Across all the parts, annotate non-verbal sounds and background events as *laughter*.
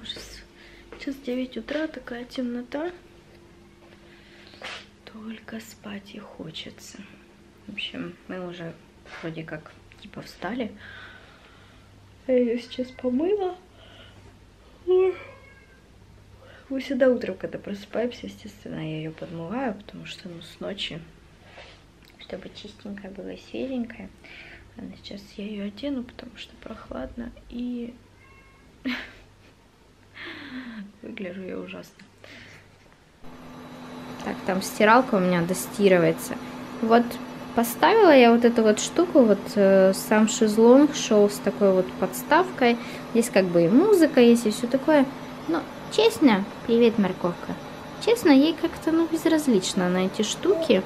Ужас. Сейчас 9 утра, такая темнота. Только спать и хочется. В общем, мы уже вроде как типа встали. Я ее сейчас помыла. Мы всегда утром, когда просыпаемся, естественно, я ее подмываю, потому что ну, с ночи, чтобы чистенькая была, свеженькая. Ладно, сейчас я ее одену, потому что прохладно и *laughs* выгляжу я ужасно. Так, там стиралка у меня достирывается. Вот поставила я вот эту вот штуку, вот э, сам шезлонг шел с такой вот подставкой. Здесь как бы и музыка есть, и все такое. Но честно, привет, морковка. Честно, ей как-то ну безразлично на эти штуки.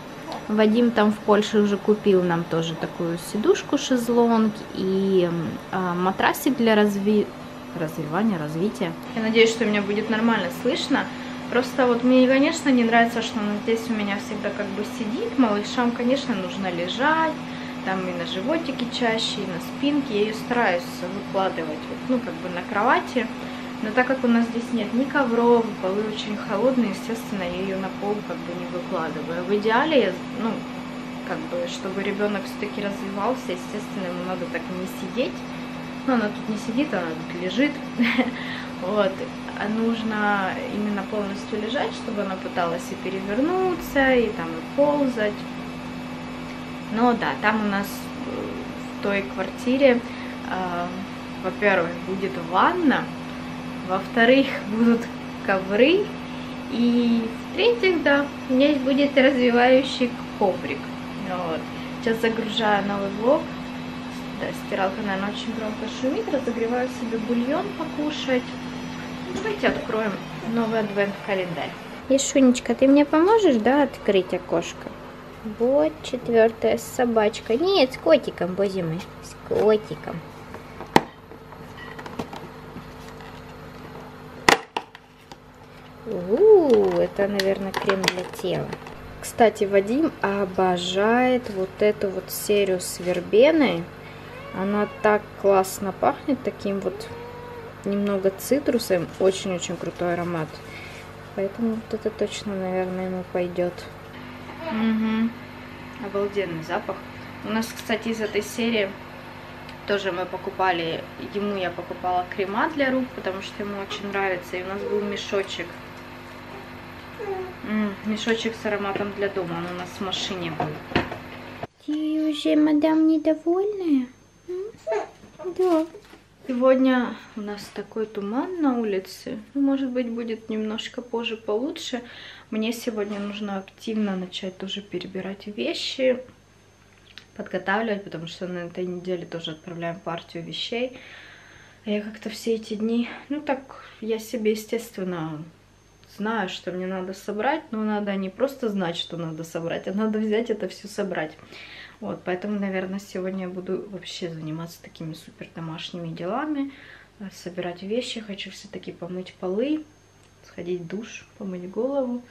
Вадим там в Польше уже купил нам тоже такую сидушку шезлонг и э, матрасик для разви... развивания, развития. Я надеюсь, что меня будет нормально слышно. Просто вот мне, конечно, не нравится, что она здесь у меня всегда как бы сидит. Малышам, конечно, нужно лежать. Там и на животике чаще, и на спинке. Я ее стараюсь выкладывать, вот, ну, как бы на кровати. Но так как у нас здесь нет ни ковров, полы очень холодные, естественно, я ее на пол как бы не выкладываю. В идеале, ну, как бы, чтобы ребенок все-таки развивался, естественно, ему надо так не сидеть. Но она тут не сидит, она тут лежит. *laughs* Вот. А нужно именно полностью лежать, чтобы она пыталась и перевернуться, и там и ползать. Но да, там у нас э, в той квартире, э, во-первых, будет ванна, во-вторых, *laughs* будут ковры, и в-третьих, да, у меня будет развивающий коврик. Вот. Сейчас загружаю новый влог. Да, стиралка, наверное, очень громко шумит. Разогреваю себе бульон покушать. Давайте откроем новый адвент-календарь. Ишунечка, ты мне поможешь, да, открыть окошко? Вот четвертая собачка. Нет, с котиком, боже мой, с котиком. У, это, наверное, крем для тела. Кстати, Вадим обожает вот эту вот серию с вербеной. Она так классно пахнет, таким вот немного цитрусом. Очень-очень крутой аромат. Поэтому вот это точно, наверное, ему пойдет. Угу. Обалденный запах. У нас, кстати, из этой серии тоже мы покупали, ему я покупала крема для рук, потому что ему очень нравится. И у нас был мешочек. М -м, мешочек с ароматом для дома. Он у нас в машине был. Ты уже, мадам, недовольная? Да. Сегодня у нас такой туман на улице. Ну, может быть, будет немножко позже получше. Мне сегодня нужно активно начать тоже перебирать вещи, подготавливать, потому что на этой неделе тоже отправляем партию вещей. А я как-то все эти дни, ну так, я себе, естественно, знаю, что мне надо собрать, но надо не просто знать, что надо собрать, а надо взять это все собрать. Вот, поэтому, наверное, сегодня я буду вообще заниматься такими супер домашними делами, э, собирать вещи. Хочу все-таки помыть полы, сходить в душ, помыть голову.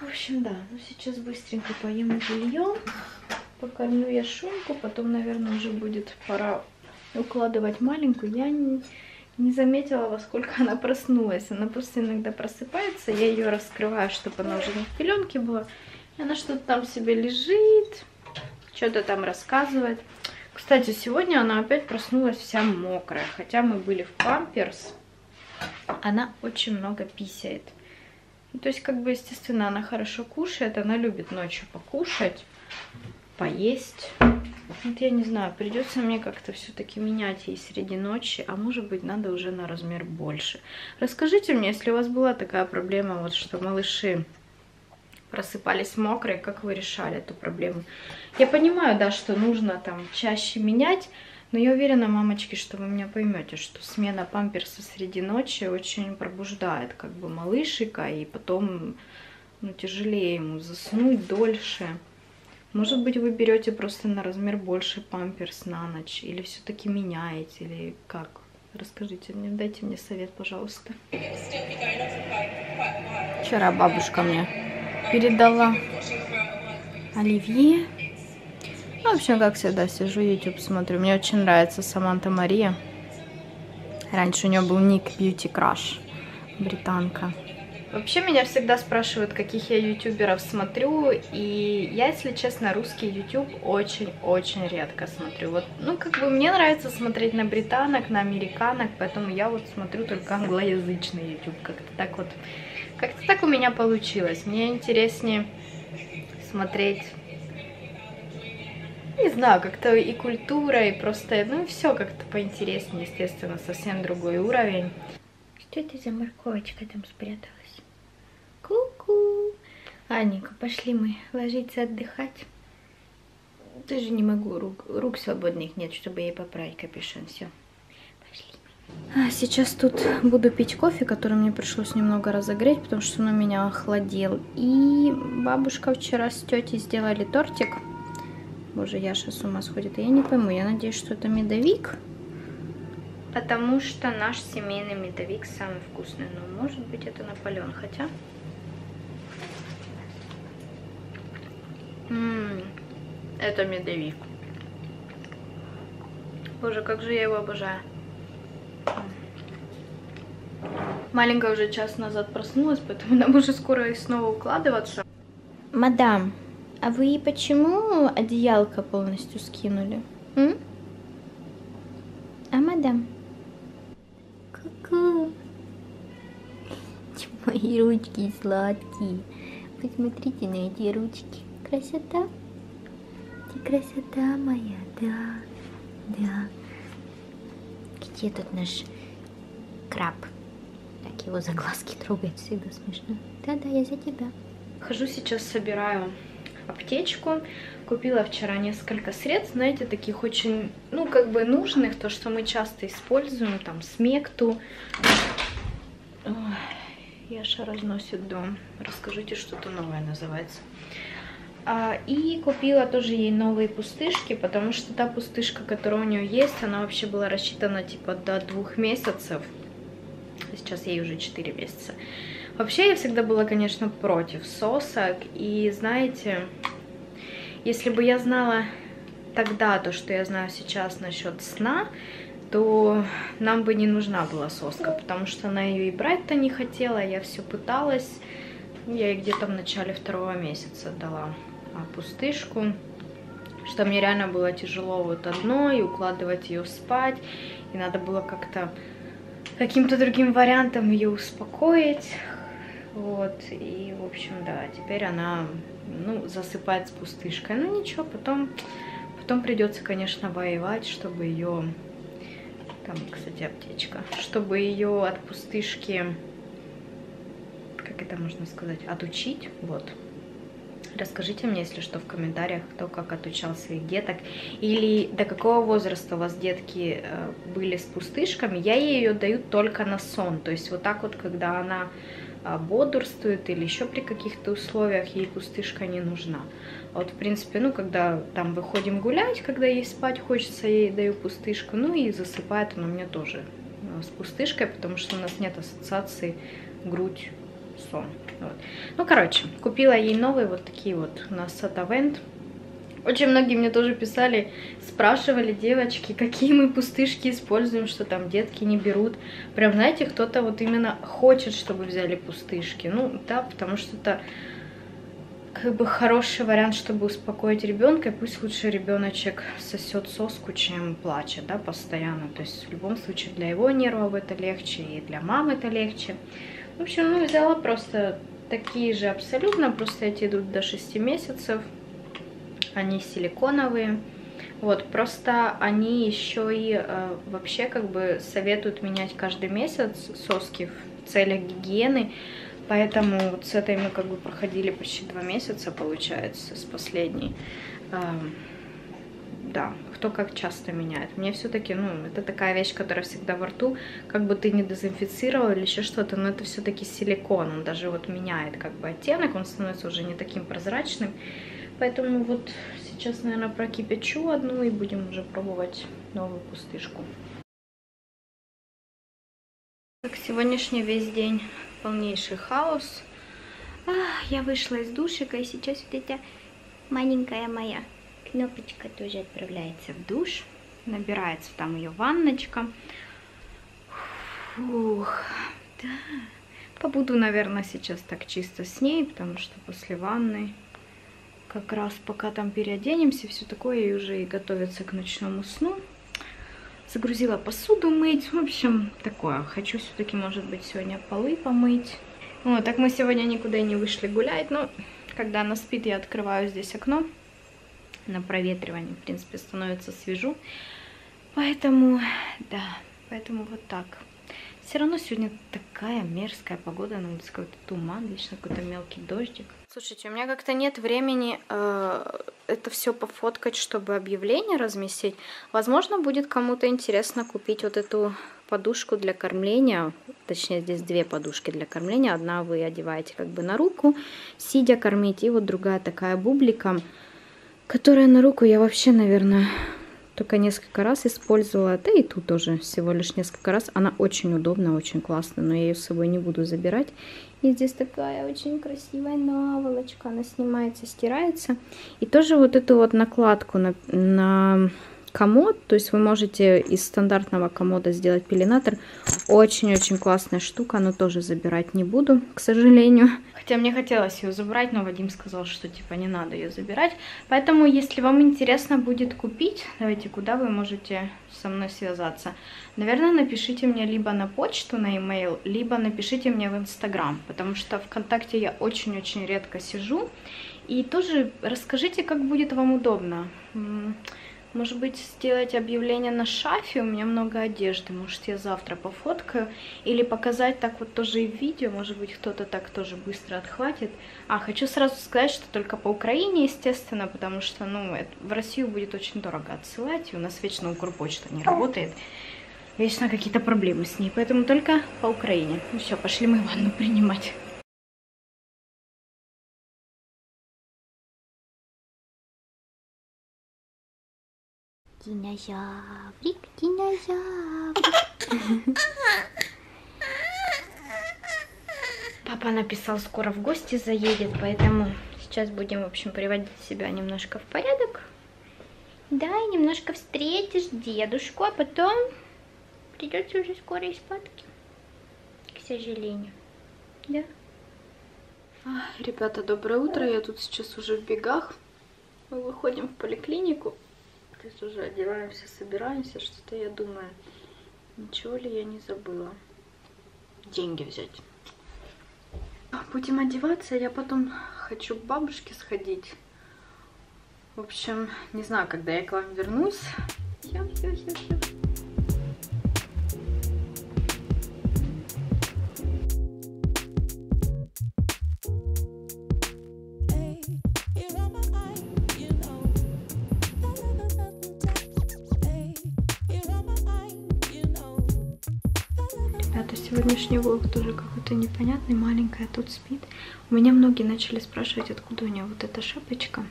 В общем, да, ну сейчас быстренько поем бульон, покормлю я шумку, потом, наверное, уже будет пора укладывать маленькую. Я не, не заметила, во сколько она проснулась. Она просто иногда просыпается, я ее раскрываю, чтобы она уже не в пеленке была. И она что-то там себе лежит, что-то там рассказывает. Кстати, сегодня она опять проснулась вся мокрая, хотя мы были в памперс. Она очень много писает. Ну, то есть, как бы, естественно, она хорошо кушает, она любит ночью покушать, поесть. Вот я не знаю, придется мне как-то все-таки менять ей среди ночи, а может быть, надо уже на размер больше. Расскажите мне, если у вас была такая проблема, вот что малыши просыпались мокрые, как вы решали эту проблему? Я понимаю, да, что нужно там чаще менять, но я уверена, мамочки, что вы меня поймете, что смена памперса среди ночи очень пробуждает как бы малышика, и потом ну, тяжелее ему заснуть дольше. Может быть, вы берете просто на размер больше памперс на ночь, или все-таки меняете, или как? Расскажите мне, дайте мне совет, пожалуйста. Вчера бабушка мне передала оливье ну, в общем, как всегда, сижу, YouTube смотрю. Мне очень нравится Саманта Мария. Раньше у нее был ник Beauty Crush, британка. Вообще меня всегда спрашивают, каких я ютуберов смотрю, и я, если честно, русский ютуб очень-очень редко смотрю. Вот, ну, как бы мне нравится смотреть на британок, на американок, поэтому я вот смотрю только англоязычный ютуб. Как-то так вот, как-то так у меня получилось. Мне интереснее смотреть не знаю, как-то и культура, и просто, ну, все как-то поинтереснее, естественно, совсем другой уровень. Что это за морковочка там спряталась? Ку-ку. Анника, пошли мы ложиться отдыхать. Даже не могу, рук, рук свободных нет, чтобы ей поправить капюшон. Все, сейчас тут буду пить кофе, который мне пришлось немного разогреть, потому что он у меня охладел. И бабушка вчера с тетей сделали тортик. Боже, Яша с ума сходит. Я не пойму, я надеюсь, что это медовик. Потому что наш семейный медовик самый вкусный. Но может быть это Наполеон, хотя... М -м, это медовик. Боже, как же я его обожаю. Маленькая уже час назад проснулась, поэтому нам уже скоро и снова укладываться. Мадам, а вы почему одеялко полностью скинули? М? А мадам? Ку-ку. Мои ручки сладкие. Посмотрите на эти ручки. Красота? Ты красота моя, да, да. Где тут наш краб? Так его за глазки *laughs* трогает, всегда смешно. Да-да, я за тебя. Хожу сейчас, собираю аптечку. Купила вчера несколько средств, знаете, таких очень, ну, как бы нужных, то, что мы часто используем, там, смекту. Ой, Яша разносит дом. Расскажите, что-то новое называется. А, и купила тоже ей новые пустышки, потому что та пустышка, которая у нее есть, она вообще была рассчитана типа до двух месяцев. Сейчас ей уже 4 месяца. Вообще я всегда была, конечно, против сосок. И знаете, если бы я знала тогда то, что я знаю сейчас насчет сна, то нам бы не нужна была соска, потому что она ее и брать-то не хотела, я все пыталась. Я ей где-то в начале второго месяца дала пустышку, что мне реально было тяжело вот одной, укладывать ее спать, и надо было как-то каким-то другим вариантом ее успокоить, вот, и, в общем, да, теперь она, ну, засыпает с пустышкой, ну, ничего, потом, потом придется, конечно, воевать, чтобы ее, там, кстати, аптечка, чтобы ее от пустышки, как это можно сказать, отучить, вот, Расскажите мне, если что, в комментариях, кто как отучал своих деток. Или до какого возраста у вас детки э, были с пустышками. Я ей ее даю только на сон. То есть вот так вот, когда она э, бодрствует или еще при каких-то условиях, ей пустышка не нужна. А вот, в принципе, ну, когда там выходим гулять, когда ей спать хочется, я ей даю пустышку. Ну и засыпает она меня тоже э, с пустышкой, потому что у нас нет ассоциации грудь сон. Вот. Ну, короче, купила ей новые вот такие вот у нас сатавент. Очень многие мне тоже писали, спрашивали девочки, какие мы пустышки используем, что там детки не берут. Прям, знаете, кто-то вот именно хочет, чтобы взяли пустышки. Ну, да, потому что это как бы хороший вариант, чтобы успокоить ребенка. Пусть лучше ребеночек сосет соску, чем плачет, да, постоянно. То есть в любом случае для его нервов это легче, и для мамы это легче. В общем, ну, взяла просто такие же абсолютно, просто эти идут до 6 месяцев. Они силиконовые. Вот, просто они еще и э, вообще как бы советуют менять каждый месяц соски в целях гигиены. Поэтому вот с этой мы как бы проходили почти два месяца, получается, с последней. Э, да, кто как часто меняет. Мне все-таки, ну, это такая вещь, которая всегда во рту, как бы ты не дезинфицировал или еще что-то, но это все-таки силикон, он даже вот меняет как бы оттенок, он становится уже не таким прозрачным. Поэтому вот сейчас, наверное, прокипячу одну и будем уже пробовать новую пустышку. Так, сегодняшний весь день полнейший хаос. А, я вышла из душика, и сейчас вот эта маленькая моя Кнопочка тоже отправляется в душ. Набирается там ее ванночка. Фух, да. Побуду, наверное, сейчас так чисто с ней, потому что после ванны как раз пока там переоденемся, все такое, и уже и готовиться к ночному сну. Загрузила посуду мыть, в общем, такое. Хочу все-таки, может быть, сегодня полы помыть. Вот, так мы сегодня никуда не вышли гулять, но когда она спит, я открываю здесь окно на проветривание, в принципе, становится свежо. Поэтому, да, поэтому вот так. Все равно сегодня такая мерзкая погода, на улице какой-то туман, вечно какой-то мелкий дождик. Слушайте, у меня как-то нет времени э, это все пофоткать, чтобы объявление разместить. Возможно, будет кому-то интересно купить вот эту подушку для кормления. Точнее, здесь две подушки для кормления. Одна вы одеваете как бы на руку, сидя кормить, и вот другая такая бубликом, которая на руку я вообще, наверное, только несколько раз использовала, да и тут тоже всего лишь несколько раз. Она очень удобная, очень классная, но я ее с собой не буду забирать. И здесь такая очень красивая наволочка, она снимается, стирается. И тоже вот эту вот накладку на, на комод, то есть вы можете из стандартного комода сделать пеленатор. Очень-очень классная штука, но тоже забирать не буду, к сожалению. Хотя мне хотелось ее забрать, но Вадим сказал, что типа не надо ее забирать. Поэтому, если вам интересно будет купить, давайте, куда вы можете со мной связаться? Наверное, напишите мне либо на почту, на e-mail, либо напишите мне в Инстаграм, потому что ВКонтакте я очень-очень редко сижу. И тоже расскажите, как будет вам удобно. Может быть, сделать объявление на шафе, у меня много одежды, может, я завтра пофоткаю. Или показать так вот тоже и видео, может быть, кто-то так тоже быстро отхватит. А, хочу сразу сказать, что только по Украине, естественно, потому что, ну, в Россию будет очень дорого отсылать, и у нас вечно Укрпочта не работает. Вечно какие-то проблемы с ней, поэтому только по Украине. Ну все, пошли мы ванну принимать. Динозаврик, динозаврик. Папа написал, скоро в гости заедет, поэтому сейчас будем, в общем, приводить себя немножко в порядок. Да, и немножко встретишь дедушку, а потом придется уже скоро и спадки. К сожалению. Да? Ребята, доброе утро. Я тут сейчас уже в бегах. Мы выходим в поликлинику. Сейчас уже одеваемся, собираемся, что-то я думаю, ничего ли я не забыла. Деньги взять. Будем одеваться, я потом хочу к бабушке сходить. В общем, не знаю, когда я к вам вернусь. Все, все, все, все. Сегодняшний влог тоже какой-то непонятный, маленькая тут спит. У меня многие начали спрашивать, откуда у нее вот эта шапочка.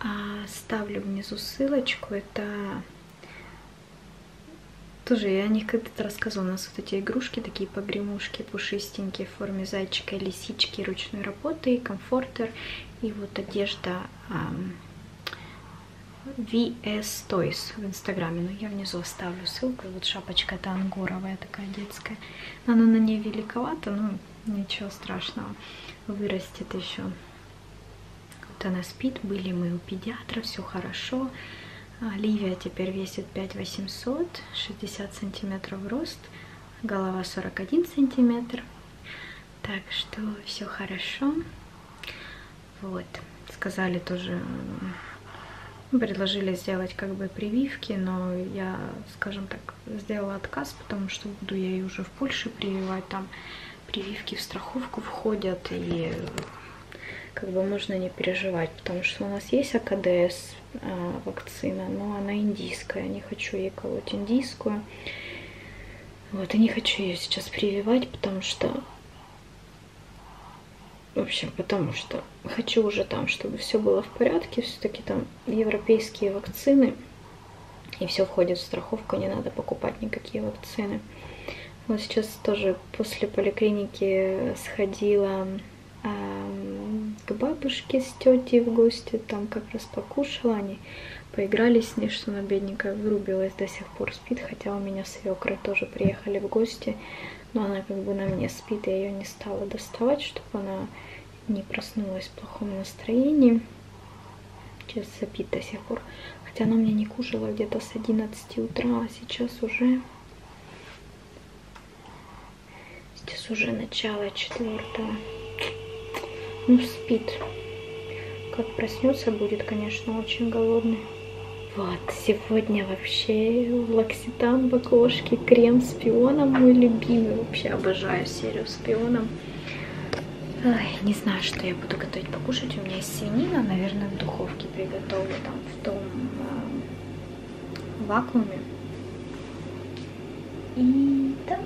А, ставлю внизу ссылочку, это... Тоже я о них когда-то рассказывала. У нас вот эти игрушки, такие погремушки, пушистенькие в форме зайчика, лисички ручной работы, комфортер. И вот одежда VS Toys в инстаграме. Но я внизу оставлю ссылку. Вот шапочка это ангоровая такая детская. Она на ней великовата, но ничего страшного. Вырастет еще. Вот она спит. Были мы у педиатра, все хорошо. Ливия теперь весит 5800, 60 сантиметров рост, голова 41 сантиметр. Так что все хорошо. Вот. Сказали тоже Предложили сделать как бы прививки, но я, скажем так, сделала отказ, потому что буду я ее уже в Польше прививать. Там прививки в страховку входят, и как бы можно не переживать, потому что у нас есть АКДС а, вакцина, но она индийская. Не хочу ей колоть индийскую. Вот, и не хочу ее сейчас прививать, потому что в общем, потому что хочу уже там, чтобы все было в порядке. Все-таки там европейские вакцины. И все входит в страховку, не надо покупать никакие вакцины. Вот сейчас тоже после поликлиники сходила э, к бабушке с тетей в гости, там как раз покушала, они поиграли с ней, что она бедненькая вырубилась, до сих пор спит, хотя у меня свекры тоже приехали в гости, но она как бы на мне спит, я ее не стала доставать, чтобы она не проснулась в плохом настроении. Сейчас спит до сих пор. Хотя она мне не кушала где-то с 11 утра, а сейчас уже... Сейчас уже начало четвертого. Ну, спит. Как проснется, будет, конечно, очень голодный. Вот, сегодня вообще лакситан в окошке, крем с пионом, мой любимый. Вообще обожаю серию с пионом. Ой, не знаю, что я буду готовить покушать. У меня есть свинина, наверное, в духовке приготовлю, там, в том э, вакууме. И да.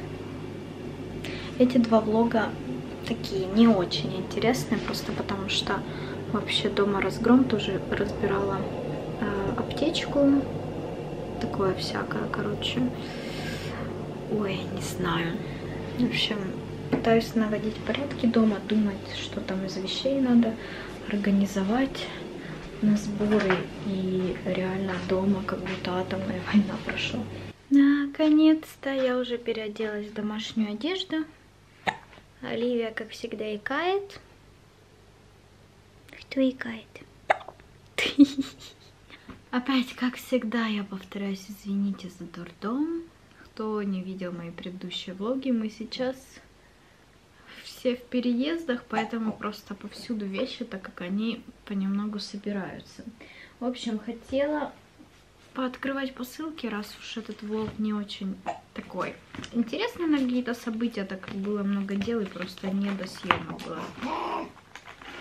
Эти два влога такие не очень интересные, просто потому что вообще дома разгром тоже разбирала э, аптечку. Такое всякое, короче. Ой, не знаю. В общем, пытаюсь наводить порядки дома, думать, что там из вещей надо организовать на сборы. И реально дома как будто атомная *laughs* война прошла. Наконец-то я уже переоделась в домашнюю одежду. Оливия, как всегда, икает. Кто икает? Опять, как всегда, я повторяюсь, извините за дурдом. Кто не видел мои предыдущие влоги, мы сейчас все в переездах, поэтому просто повсюду вещи, так как они понемногу собираются. В общем, хотела пооткрывать посылки, раз уж этот влог не очень такой интересный на какие-то события, так было много дел и просто не до съемок было.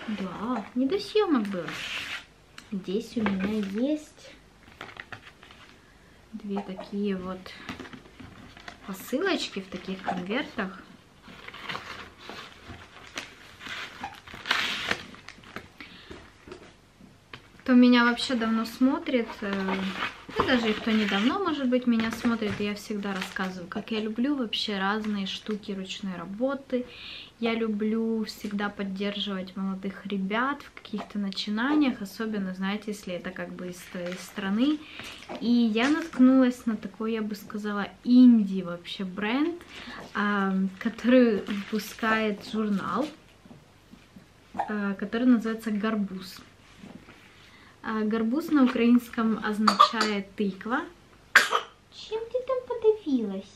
Да, не до съемок было. Здесь у меня есть две такие вот посылочки в таких конвертах. Кто меня вообще давно смотрит, э, ну, даже и кто недавно, может быть, меня смотрит, я всегда рассказываю, как я люблю вообще разные штуки ручной работы. Я люблю всегда поддерживать молодых ребят в каких-то начинаниях, особенно, знаете, если это как бы из, из страны. И я наткнулась на такой, я бы сказала, инди вообще бренд, а, который выпускает журнал, а, который называется «Гарбуз». А, горбуз на украинском означает тыква. Чем ты там подавилась?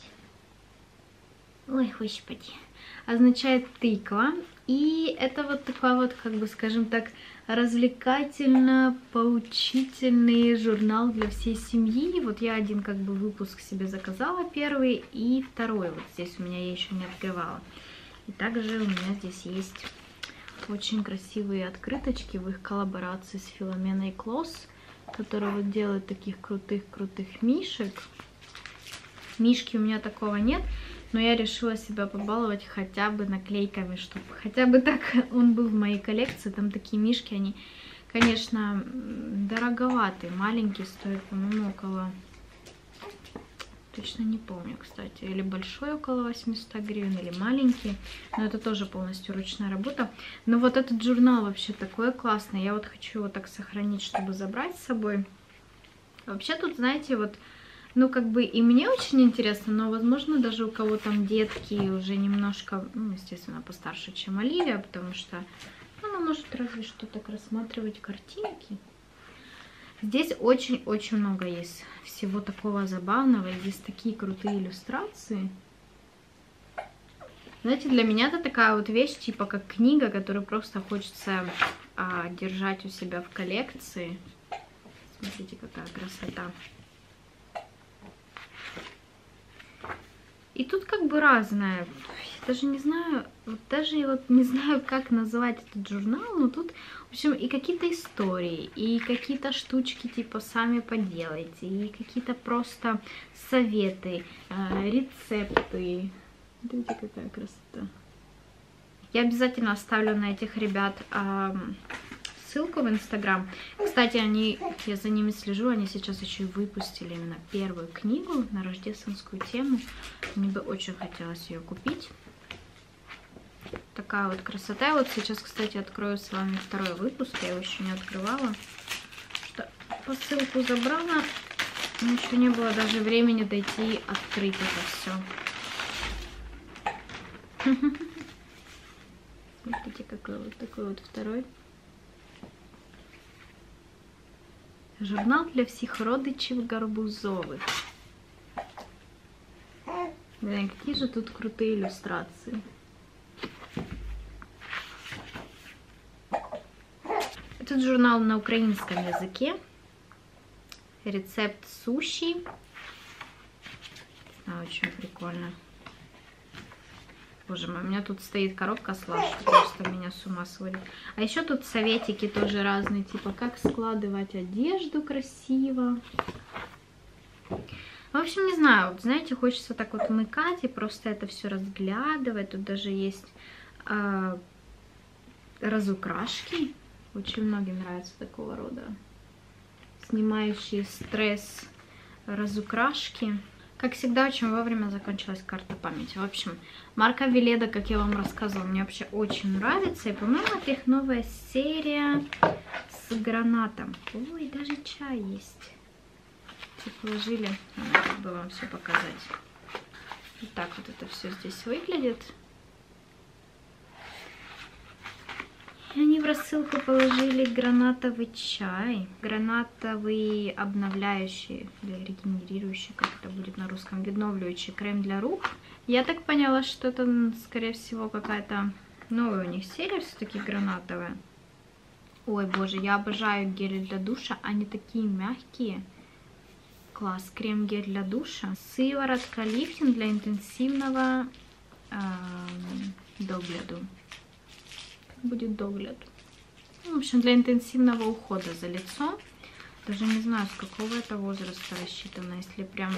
Ой, господи. Означает тыква. И это вот такой вот, как бы, скажем так, развлекательно поучительный журнал для всей семьи. Вот я один как бы выпуск себе заказала первый и второй вот здесь у меня я еще не открывала. И также у меня здесь есть очень красивые открыточки в их коллаборации с Филоменой Клосс, которая вот делает таких крутых-крутых мишек. Мишки у меня такого нет, но я решила себя побаловать хотя бы наклейками, чтобы хотя бы так *laughs* он был в моей коллекции. Там такие мишки, они, конечно, дороговатые, маленькие, стоят, по-моему, около Точно не помню, кстати. Или большой около 800 гривен, или маленький. Но это тоже полностью ручная работа. Но вот этот журнал вообще такой классный. Я вот хочу его так сохранить, чтобы забрать с собой. Вообще тут, знаете, вот... Ну, как бы и мне очень интересно, но, возможно, даже у кого там детки уже немножко, ну, естественно, постарше, чем Оливия, потому что ну, она может разве что так рассматривать картинки. Здесь очень-очень много есть всего такого забавного. Есть такие крутые иллюстрации. Знаете, для меня это такая вот вещь, типа как книга, которую просто хочется а, держать у себя в коллекции. Смотрите, какая красота. И тут как бы разное. Даже не знаю, вот даже вот не знаю, *laughs* как называть этот журнал, но тут, в общем, и какие-то истории, и какие-то штучки типа сами поделайте, и какие-то просто советы, э, рецепты. Видите, какая красота. Я обязательно оставлю на этих ребят э, ссылку в Инстаграм. Кстати, они, я за ними слежу, они сейчас еще и выпустили именно первую книгу на рождественскую тему. Мне бы очень хотелось ее купить. Такая вот красота. И вот сейчас, кстати, открою с вами второй выпуск. Я его еще не открывала. Посылку забрала. Еще не было даже времени дойти открыть это все. *laughs* Смотрите, какой вот такой вот второй. Журнал для всех родичів Гарбузовых. Блин, какие же тут крутые иллюстрации. Этот журнал на украинском языке. Рецепт суши. Да, очень прикольно. Боже мой, у меня тут стоит коробка с лаш, просто меня с ума сводит. А еще тут советики тоже разные, типа как складывать одежду красиво. В общем, не знаю, вот знаете, хочется так вот мыкать и просто это все разглядывать. Тут даже есть э, разукрашки. Очень многим нравятся такого рода. Снимающие стресс разукрашки. Как всегда, очень вовремя закончилась карта памяти. В общем, марка Веледа, как я вам рассказывала, мне вообще очень нравится. И, по-моему, это их новая серия с гранатом. Ой, даже чай есть все положили. Надо вам все показать. Вот так вот это все здесь выглядит. Они в рассылку положили гранатовый чай. Гранатовый обновляющий или регенерирующий, как это будет на русском, відновлюючий крем для рук. Я так поняла, что это, скорее всего, какая-то новая у них серия все-таки гранатовая. Ой, боже, я обожаю гели для душа. Они такие мягкие. Класс. Крем-гель для душа. Сыворотка лифтинг для интенсивного э, догляду. Будет догляд? Ну, в общем, для интенсивного ухода за лицом. Даже не знаю, с какого это возраста рассчитано. Если прям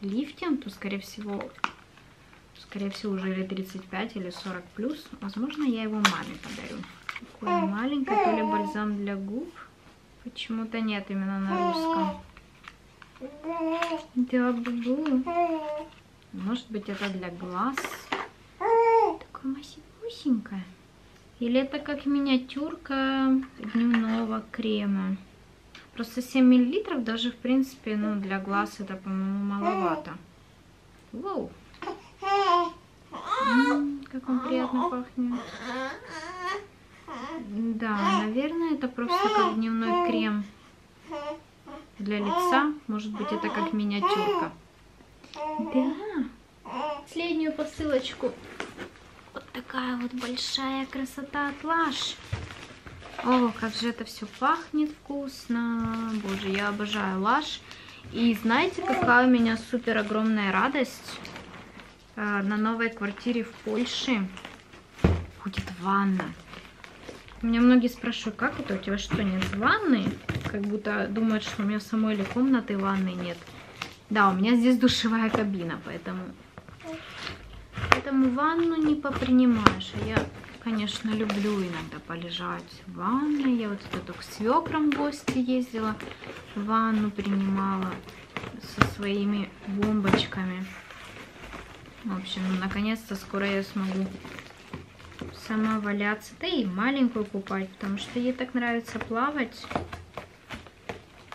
лифтинг, то, скорее всего, скорее всего, уже или 35, или 40 плюс. Возможно, я его маме подарю. Такой маленький, то ли бальзам для губ. Почему-то нет именно на русском. Да, бубу. Может быть, это для глаз. Такое масивусенькое. Или это как миниатюрка дневного крема. Просто 7 миллилитров даже, в принципе, ну, для глаз это, по-моему, маловато. Воу. М -м, как он приятно пахнет. Да, наверное, это просто как дневной крем для лица. Может быть, это как миниатюрка. Да. Последнюю посылочку. Такая вот большая красота от Лаш. О, как же это все пахнет вкусно. Боже, я обожаю Лаш. И знаете, какая у меня супер огромная радость? Э, на новой квартире в Польше будет ванна. Меня многие спрашивают, как это, у тебя что, нет ванны? Как будто думают, что у меня самой или комнаты ванны нет. Да, у меня здесь душевая кабина, поэтому... Поэтому ванну не попринимаешь. А я, конечно, люблю иногда полежать в ванной. Я вот это к свекрам в гости ездила, ванну принимала со своими бомбочками. В общем, ну, наконец-то скоро я смогу сама валяться, да и маленькую купать, потому что ей так нравится плавать.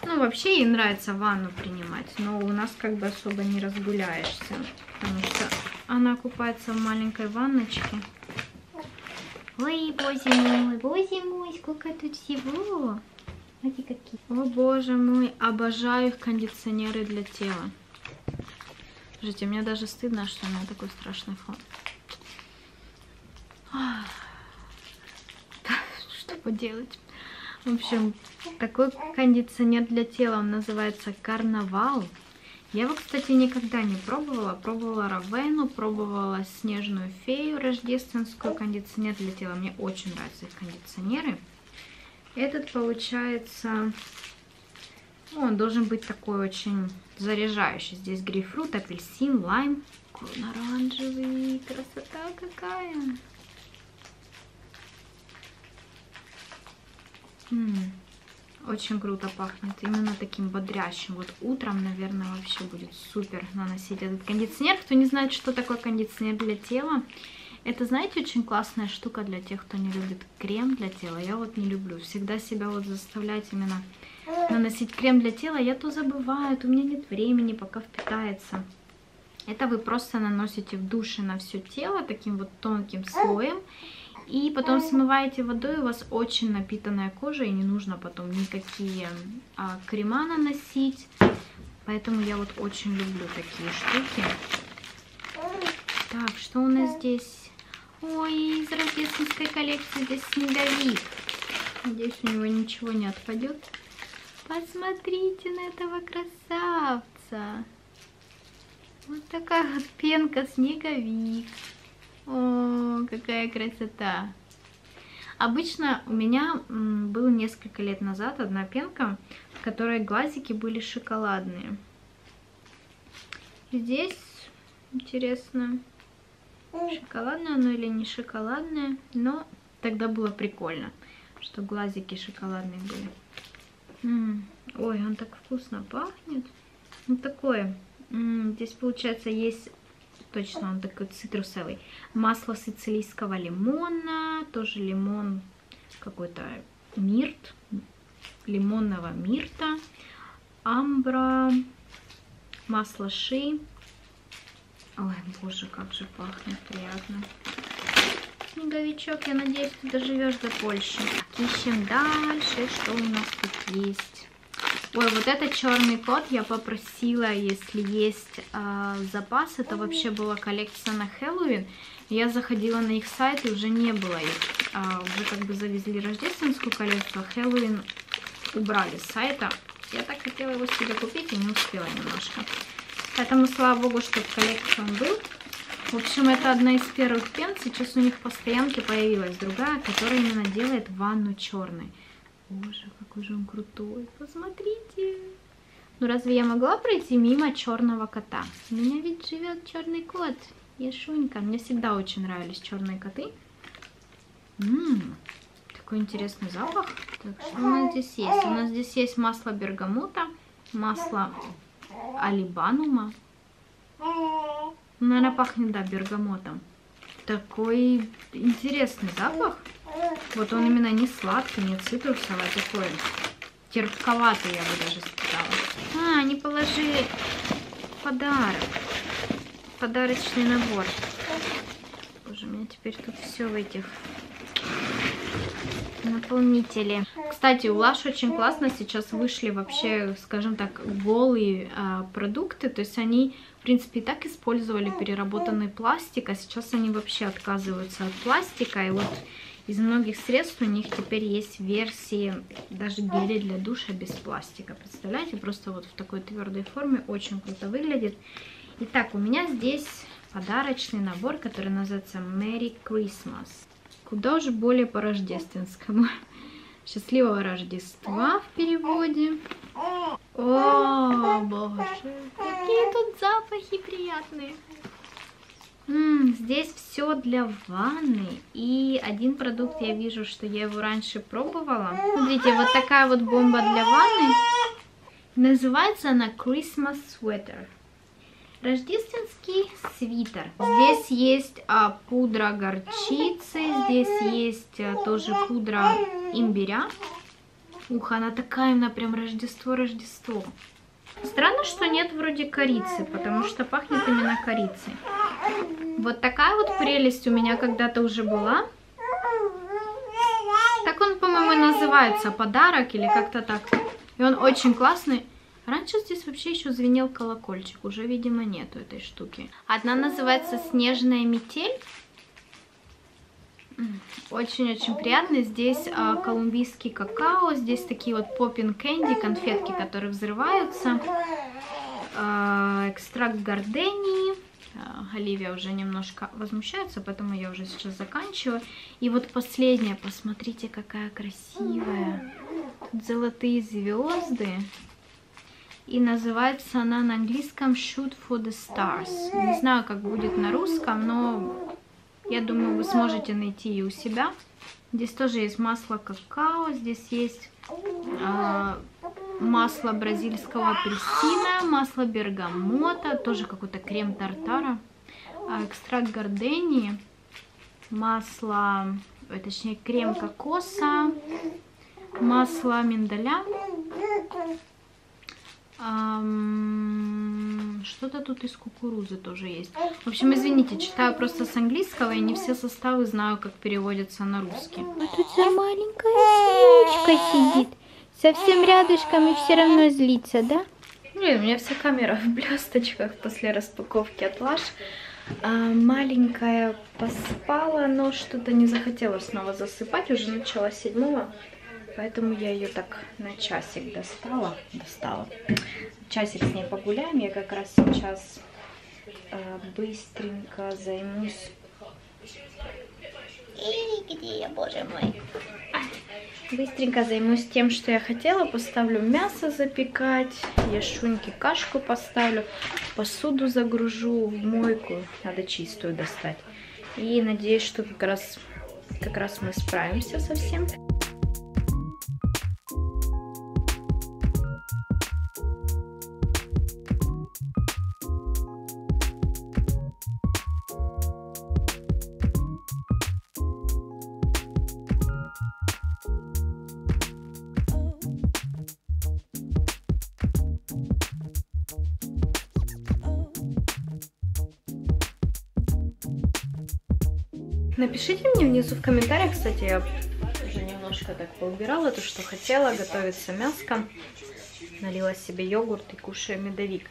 Ну, вообще ей нравится ванну принимать, но у нас как бы особо не разгуляешься, потому что она купается в маленькой ванночке. Ой, боже мой, боже мой, сколько тут всего. Смотри, какие. О, боже мой, обожаю их кондиционеры для тела. Слушайте, мне даже стыдно, что у меня такой страшный фон. Что поделать? В общем, такой кондиционер для тела, он называется Карнавал. Я его, кстати, никогда не пробовала. Пробовала Равену, пробовала Снежную Фею рождественскую кондиционер для тела. Мне очень нравятся их кондиционеры. Этот, получается, он должен быть такой очень заряжающий. Здесь грейпфрут, апельсин, лайм. Какой оранжевый, красота какая! -м, очень круто пахнет. Именно таким бодрящим. Вот утром, наверное, вообще будет супер наносить этот кондиционер. Кто не знает, что такое кондиционер для тела, Это, знаете, очень классная штука для тех, кто не любит крем для тела. Я вот не люблю. Всегда себя вот заставлять именно наносить крем для тела. Я то забываю, то у меня нет времени, пока впитается. Это вы просто наносите в душе на все тело таким вот тонким слоем. И потом смываете водой, у вас очень напитанная кожа, и не нужно потом никакие а, крема наносить. Поэтому я вот очень люблю такие штуки. Так, что у нас здесь? Ой, из рождественской коллекции здесь снеговик. Надеюсь, у него ничего не отпадет. Посмотрите на этого красавца. Вот такая вот пенка снеговик. О, какая красота. Обычно у меня было несколько лет назад одна пенка, в которой глазики были шоколадные. Здесь интересно, шоколадное оно или не шоколадное, но тогда было прикольно, что глазики шоколадные были. М -м, ой, он так вкусно пахнет. Ну такое. Здесь получается есть точно он такой цитрусовый. Масло сицилийского лимона, тоже лимон какой-то мирт, лимонного мирта, амбра, масло ши. Ой, боже, как же пахнет приятно. Снеговичок, я надеюсь, ты доживешь до Польши. Ищем дальше, что у нас тут есть. Ой, вот этот черный кот я попросила, если есть э, запас. Это вообще была коллекция на Хэллоуин. Я заходила на их сайт, и уже не было их. А, уже как бы завезли рождественскую коллекцию, а Хэллоуин убрали с сайта. Я так хотела его себе купить и не успела немножко. Поэтому, слава богу, что в коллекции он был. В общем, это одна из первых пен. Сейчас у них по стоянке появилась другая, которая именно делает ванну черной. Боже, какой же он крутой. Посмотрите. Ну разве я могла пройти мимо черного кота? У меня ведь живет черный кот. Яшунька. Мне всегда очень нравились черные коты. Ммм, такой интересный запах. Так, что у нас здесь есть? У нас здесь есть масло бергамота, масло алибанума. Наверное, пахнет, да, бергамотом. Такой интересный запах. Вот он именно не сладкий, не цитрусовый, а такой терпковатый, я бы даже сказала. А, они положили подарок. Подарочный набор. Боже, у меня теперь тут все в этих наполнители. Кстати, у Лаш очень классно сейчас вышли вообще, скажем так, голые а, продукты. То есть они, в принципе, и так использовали переработанный пластик, а сейчас они вообще отказываются от пластика. И вот из многих средств у них теперь есть версии даже гели для душа без пластика. Представляете, просто вот в такой твердой форме очень круто выглядит. Итак, у меня здесь подарочный набор, который называется Merry Christmas. Куда уже более по-рождественскому. *laughs* Счастливого Рождества в переводе. О, боже, какие тут запахи приятные. Здесь все для ванны. И один продукт я вижу, что я его раньше пробовала. Смотрите, вот такая вот бомба для ванны. Называется она Christmas Sweater. Рождественский свитер. Здесь есть а, пудра горчицы, здесь есть а, тоже пудра имбиря. Ух, она такая, она прям Рождество-Рождество. Странно, что нет вроде корицы, потому что пахнет именно корицей. Вот такая вот прелесть у меня когда-то уже была. Так он, по-моему, называется, подарок или как-то так. И он очень классный. Раньше здесь вообще еще звенел колокольчик, уже, видимо, нету этой штуки. Одна называется «Снежная метель». Очень-очень приятный. Здесь а, колумбийский какао, здесь такие вот поппин кэнди, конфетки, которые взрываются. А, экстракт гордении. А, Оливия уже немножко возмущается, поэтому я уже сейчас заканчиваю. И вот последняя, посмотрите, какая красивая. Тут золотые звезды. И называется она на английском Shoot for the Stars. Не знаю, как будет на русском, но я думаю, вы сможете найти и у себя. Здесь тоже есть масло какао, здесь есть э, масло бразильского апельсина, масло бергамота, тоже какой-то крем тартара, э, экстракт гордении. масло, ой, точнее крем кокоса, масло миндаля. Что-то тут из кукурузы тоже есть. В общем, извините, читаю просто с английского, и не все составы знаю, как переводятся на русский. А тут за маленькая снючка сидит. Совсем рядышком и все равно злится, да? Блин, у меня вся камера в блесточках после распаковки от Лаш. А, маленькая поспала, но что-то не захотела снова засыпать. Уже начала седьмого. Поэтому я ее так на часик достала. Достала. Часик с ней погуляем. Я как раз сейчас э, быстренько займусь... И где я, боже мой? Быстренько займусь тем, что я хотела. Поставлю мясо запекать. Я шуньки кашку поставлю. Посуду загружу в мойку. Надо чистую достать. И надеюсь, что как раз, как раз мы справимся со всем. Напишите мне внизу в комментариях, кстати, я уже немножко так поубирала то, что хотела. Готовится мяско. Налила себе йогурт и кушаю медовик.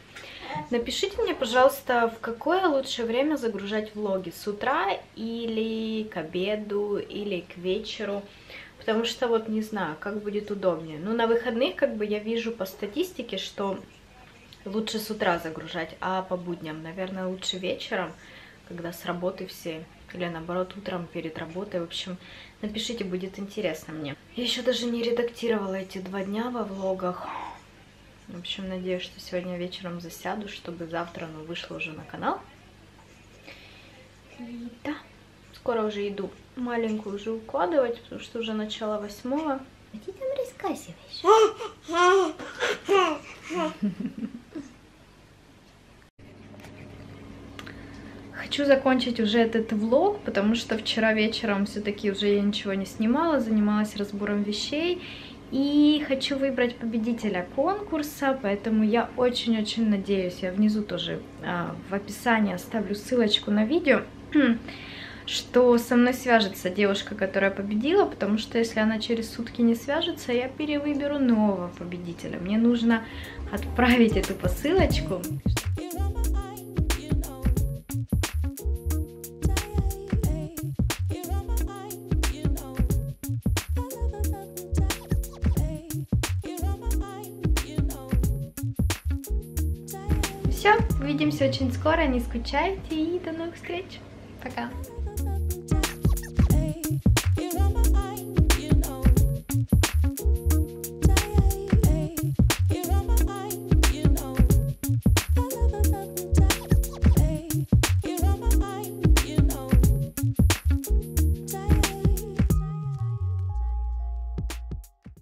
Напишите мне, пожалуйста, в какое лучшее время загружать влоги. С утра или к обеду, или к вечеру. Потому что вот не знаю, как будет удобнее. Ну, на выходных как бы я вижу по статистике, что лучше с утра загружать, а по будням, наверное, лучше вечером, когда с работы все или наоборот утром перед работой. В общем, напишите, будет интересно мне. Я еще даже не редактировала эти два дня во влогах. В общем, надеюсь, что сегодня вечером засяду, чтобы завтра оно вышло уже на канал. И да, скоро уже иду маленькую уже укладывать, потому что уже начало восьмого. А ты там рассказываешь? *laughs* Хочу закончить уже этот влог, потому что вчера вечером все-таки уже я ничего не снимала, занималась разбором вещей. И хочу выбрать победителя конкурса, поэтому я очень-очень надеюсь, я внизу тоже а, в описании оставлю ссылочку на видео, *clears throat* что со мной свяжется девушка, которая победила, потому что если она через сутки не свяжется, я перевыберу нового победителя. Мне нужно отправить эту посылочку. Все, увидимся очень скоро, не скучайте и до новых встреч. Пока.